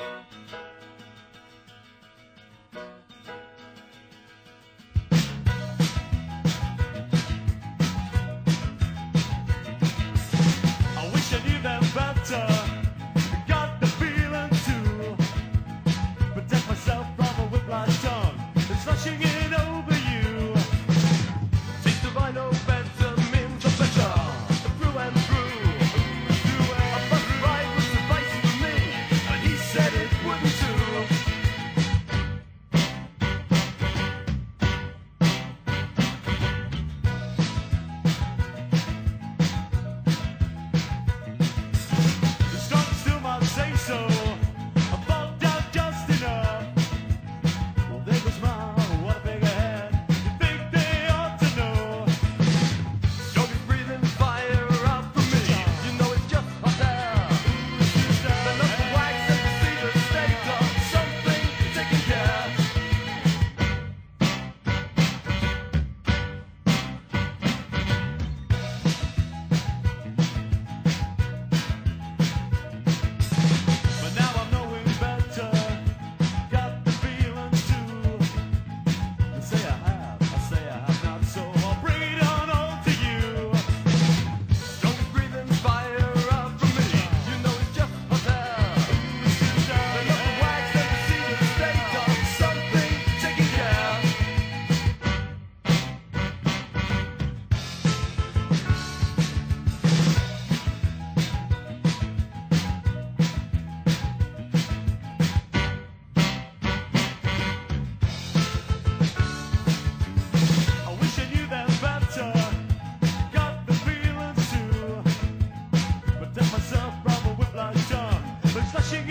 あ! está chegando.